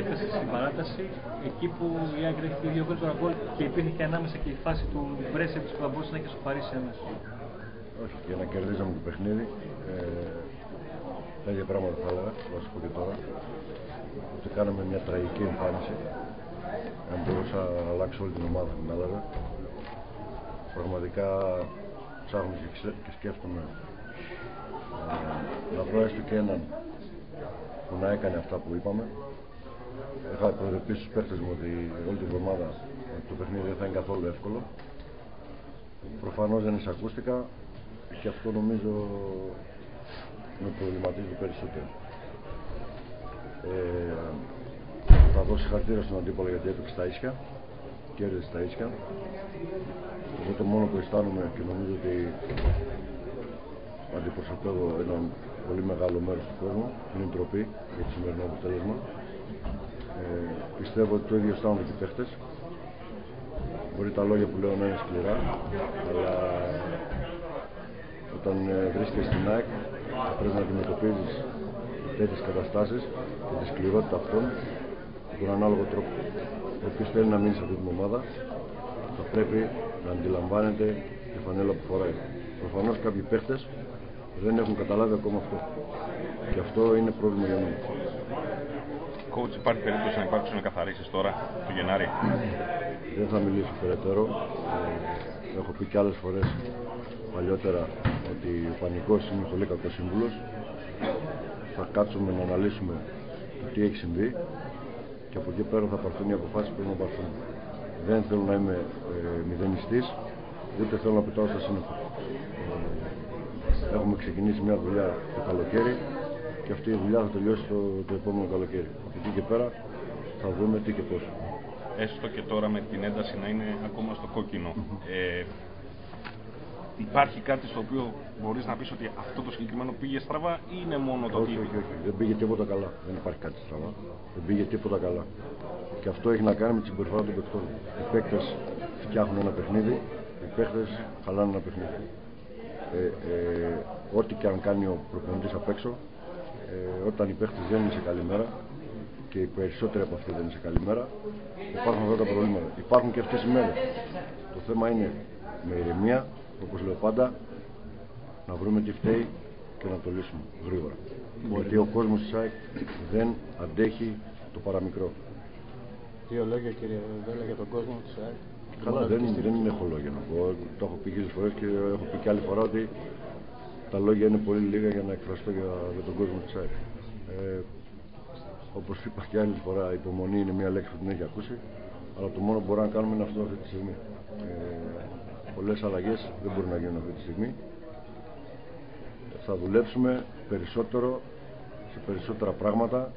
Έφτασε στην παράταση εκεί που η Άγκρη έχει δύο γκολ τώρα γκολ και υπήρχε και ανάμεσα και η φάση του Μπρέσεβιτ που θα μπορούσε να έχει σοφαρίσει έμεσα. Όχι, για να κερδίζαμε το παιχνίδι. Ε, τα ίδια πράγματα θα έλεγα, θα σα πω και τώρα. Ότι κάναμε μια τραγική εμφάνιση. Αν μπορούσα να αλλάξω όλη την ομάδα την έλεγα. Πραγματικά ψάχνω και, και σκέφτομαι ε, να βρω έστω και έναν που να έκανε αυτά που είπαμε. Είχα προειδοποιήσει στους παίχτες μου ότι όλη την εβδομάδα το παιχνίδι δεν θα είναι καθόλου εύκολο. Προφανώς δεν εισακούστηκα και αυτό νομίζω με προβληματίζει περισσότερο. Ε, θα δώσω συγχαρητήρια στον αντίπολο γιατί έπαιξε τα ίσια, κέρδισε τα ίσια. Εγώ το μόνο που αισθάνομαι και νομίζω ότι αντιπροσωπεύω έναν πολύ μεγάλο μέρος του κόσμου είναι η τροπή για το σημερινό αποτέλεσμα. Ε, πιστεύω ότι το ίδιο αισθάνονται και οι παίχτες. Μπορεί τα λόγια που λέω να είναι σκληρά, αλλά όταν ε, βρίσκεσαι στην ΑΕΚ πρέπει να αντιμετωπίζεις τέτοιες καταστάσεις και τη σκληρότητα αυτών με τον ανάλογο τρόπο. Όποιος θέλει να μείνει σε αυτή την ομάδα θα πρέπει να αντιλαμβάνεται τη φανέλα που φοράει. Προφανώς κάποιοι παίχτες δεν έχουν καταλάβει ακόμα αυτό. Και αυτό είναι πρόβλημα για μένα. Coach, υπάρχει περίπτωση να υπάρξουν καθαρίσεις τώρα, το Γενάρη; Δεν θα μιλήσω περαιτέρω. Ε, έχω πει και άλλες φορές παλιότερα ότι ο πανικός είναι πολύ κακός σύμβουλος. Θα κάτσουμε να αναλύσουμε το τι έχει συμβεί και από εκεί πέρα θα πάρθουν οι αποφάσεις που πρέπει να πάρθουν. Δεν θέλω να είμαι ε, μηδενιστής, ούτε θέλω να πετάω στα σύννεφα. Έχουμε ξεκινήσει μια δουλειά το καλοκαίρι και αυτή η δουλειά θα τελειώσει το, το επόμενο καλοκαίρι. Από εκεί και πέρα θα δούμε τι και πώς. Έστω και τώρα με την ένταση να είναι ακόμα στο κόκκινο. Ε, υπάρχει κάτι στο οποίο μπορείς να πεις ότι αυτό το συγκεκριμένο πήγε στραβά ή είναι μόνο το όχι, όχι, όχι. Δεν πήγε τίποτα καλά. Δεν υπάρχει κάτι στραβά. Δεν πήγε τίποτα καλά. Και αυτό έχει να κάνει με τη συμπεριφορά των παιχτών. Οι παίκτες φτιάχνουν ένα παιχνίδι, οι παίκτες χαλάνε ένα παιχνίδι ε, ε, ό,τι και αν κάνει ο προπονητής απ' έξω ε, όταν οι παίχτες δεν είναι σε καλή μέρα και οι περισσότεροι από αυτοί δεν είναι σε καλή μέρα υπάρχουν αυτά τα προβλήματα. Υπάρχουν και αυτές οι μέρες. Το θέμα είναι με ηρεμία όπως λέω πάντα να βρούμε τι φταίει και να το λύσουμε γρήγορα. Γιατί ο κόσμος της ΑΕΚ δεν αντέχει το παραμικρό. Δύο λόγια κύριε Βέλα για τον κόσμο της ΑΕΚ Καλά, δεν, δεν έχω λόγια να πω. Το έχω πει χίλιες φορές και έχω πει και άλλη φορά ότι τα λόγια είναι πολύ λίγα για να εκφραστώ για, για τον κόσμο της ΑΕΚ. Ε, Όπως είπα και άλλη φορά, η υπομονή είναι μια λέξη που την έχει ακούσει, αλλά το μόνο που μπορούμε να κάνουμε είναι αυτό αυτή τη στιγμή. Ε, Πολλές αλλαγές δεν μπορούν να γίνουν αυτή τη στιγμή. Θα δουλέψουμε περισσότερο σε περισσότερα πράγματα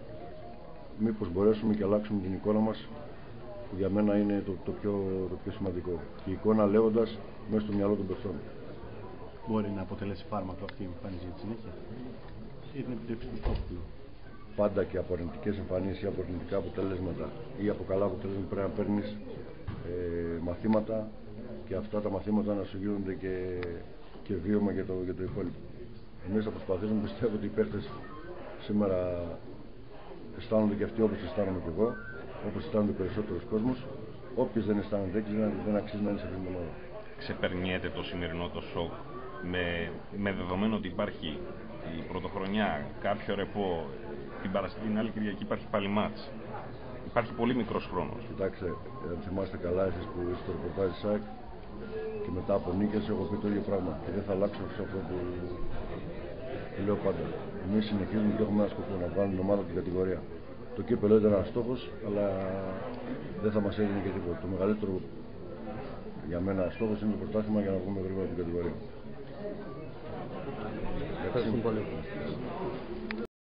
μήπως μπορέσουμε και αλλάξουμε την εικόνα μας που για μένα είναι το, το, πιο, το πιο σημαντικό. Και η εικόνα λέγοντας μέσα στο μυαλό των παιχτών. Μπορεί να αποτελέσει φάρμακο αυτή η εμφάνιση για τη συνέχεια; Ή την επιτεύξη του στόχου. Πάντα και από αρνητικές εμφανίσεις ή από αρνητικά αποτελέσματα ή από καλά αποτελέσματα πρέπει να παίρνεις ε, μαθήματα και αυτά τα μαθήματα να σου γίνονται και, και βίωμα για το, για το υπόλοιπο. Εμείς θα προσπαθήσουμε, πιστεύω ότι οι παίχτες σήμερα αισθάνονται και αυτοί όπως αισθάνομαι και εγώ όπως αισθάνονται περισσότερος κόσμος όποιος δεν αισθάνεται έτσι δεν αξίζει να είναι σε αυτήν την ομάδα. Ξεπερνιέται το σημερινό το σοκ με, με δεδομένο ότι υπάρχει η πρωτοχρονιά, κάποιο ρεπό, την Παρασκευή, την άλλη Κυριακή υπάρχει πάλι μάτς. Υπάρχει πολύ μικρός χρόνος. Κοιτάξτε, αν θυμάστε καλά εσείς που είστε στο ρεπορτάζ ΣΑΚ και μετά από νίκες έχω πει το ίδιο πράγμα και δεν θα αλλάξω σε αυτό που, που λέω πάντα. Εμείς συνεχίζουμε και έχουμε ένα σκοπό να βάλουμε την ομάδα την κατηγορία. Το κύπελο ήταν ένας στόχος, αλλά δεν θα μας έδινε και τίποτα. Το μεγαλύτερο για μένα στόχος είναι το πρωτάθλημα για να βγούμε γρήγορα την κατηγορία. Ευχαριστούμε πολύ.